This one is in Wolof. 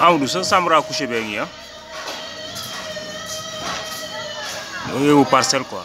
Amadou sa chambre à coucher bee ngi ah doo yóbbu parcelle quoi